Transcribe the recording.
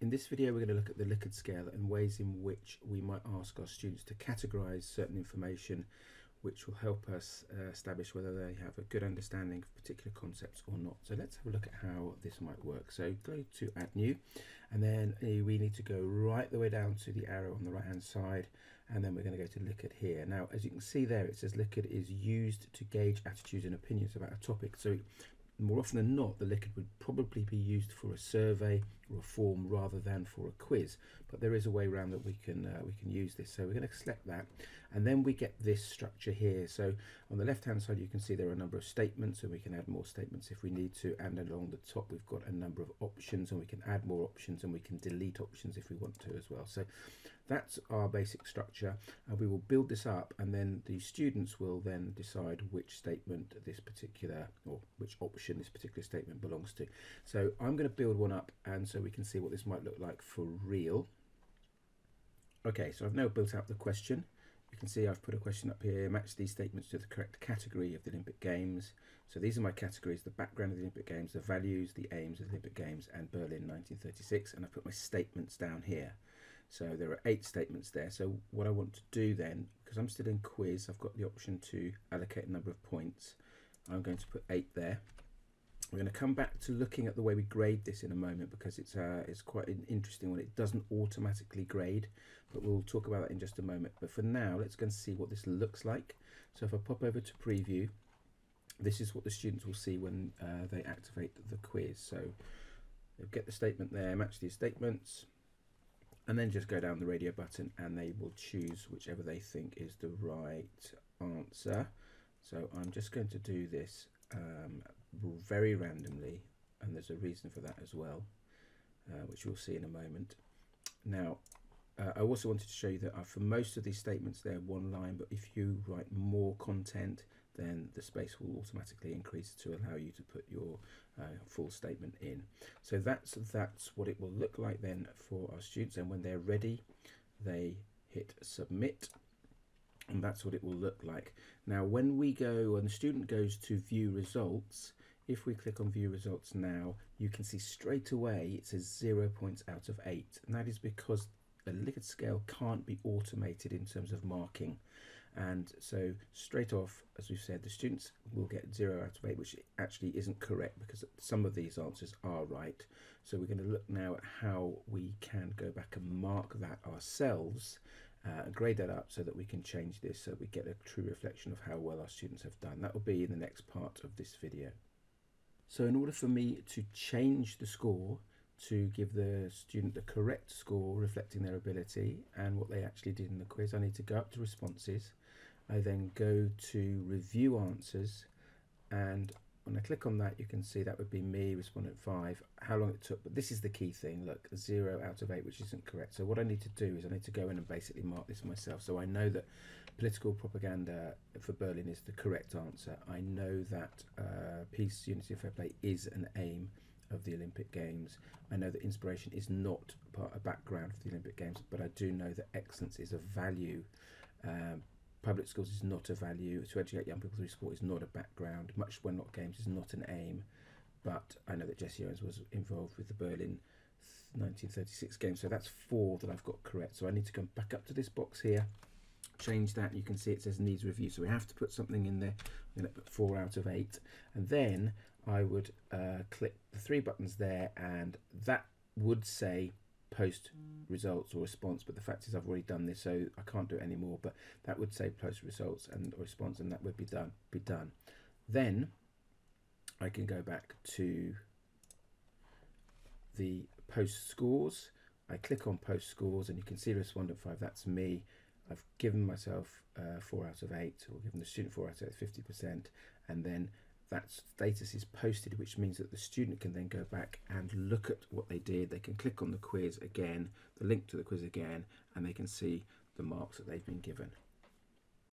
In this video we're going to look at the Likert scale and ways in which we might ask our students to categorise certain information which will help us uh, establish whether they have a good understanding of particular concepts or not. So let's have a look at how this might work. So go to add new and then uh, we need to go right the way down to the arrow on the right hand side and then we're going to go to Likert here. Now as you can see there it says Likert is used to gauge attitudes and opinions about a topic. So more often than not, the Likert would probably be used for a survey or a form rather than for a quiz. But there is a way around that we can uh, we can use this. So we're going to select that, and then we get this structure here. So on the left-hand side, you can see there are a number of statements, and we can add more statements if we need to. And along the top, we've got a number of options, and we can add more options, and we can delete options if we want to as well. So that's our basic structure and we will build this up and then the students will then decide which statement this particular or which option this particular statement belongs to. So I'm going to build one up and so we can see what this might look like for real. Okay so I've now built out the question. You can see I've put a question up here match these statements to the correct category of the Olympic Games. So these are my categories the background of the Olympic Games the values the aims of the Olympic Games and Berlin 1936 and I've put my statements down here so there are eight statements there. So what I want to do then, because I'm still in quiz, I've got the option to allocate a number of points. I'm going to put eight there. We're going to come back to looking at the way we grade this in a moment because it's uh, it's quite an interesting one. It doesn't automatically grade, but we'll talk about that in just a moment. But for now, let's go and see what this looks like. So if I pop over to preview, this is what the students will see when uh, they activate the quiz. So they'll get the statement there, match these statements, and then just go down the radio button and they will choose whichever they think is the right answer. So I'm just going to do this um, very randomly and there's a reason for that as well, uh, which we'll see in a moment. Now, uh, I also wanted to show you that uh, for most of these statements they're one line, but if you write more content, then the space will automatically increase to allow you to put your uh, full statement in. So that's that's what it will look like then for our students and when they're ready they hit submit and that's what it will look like. Now when we go and the student goes to view results if we click on view results now you can see straight away it says zero points out of eight and that is because a Likert scale can't be automated in terms of marking. And so straight off as we've said the students will get 0 out of 8 which actually isn't correct because some of these answers are right. So we're going to look now at how we can go back and mark that ourselves uh, and grade that up so that we can change this so we get a true reflection of how well our students have done. That will be in the next part of this video. So in order for me to change the score to give the student the correct score reflecting their ability and what they actually did in the quiz. I need to go up to responses. I then go to review answers and when I click on that you can see that would be me, respondent 5, how long it took. But this is the key thing, look, 0 out of 8 which isn't correct. So what I need to do is I need to go in and basically mark this myself. So I know that political propaganda for Berlin is the correct answer. I know that uh, peace, unity and fair play is an aim of the Olympic Games. I know that inspiration is not part a background for the Olympic Games, but I do know that excellence is a value. Um, public schools is not a value. To educate young people through sport is not a background. Much Wenlock games is not an aim. But I know that Jesse Owens was involved with the Berlin 1936 games. So that's four that I've got correct. So I need to come back up to this box here, change that. You can see it says needs review. So we have to put something in there. I'm going to put four out of eight. And then I would uh, click the three buttons there and that would say post results or response but the fact is I've already done this so I can't do it anymore but that would say post results and response and that would be done be done. Then I can go back to the post scores. I click on post scores and you can see respondent 5 that's me. I've given myself uh, 4 out of 8 or given the student 4 out of 8 50% and then that status is posted, which means that the student can then go back and look at what they did. They can click on the quiz again, the link to the quiz again, and they can see the marks that they've been given.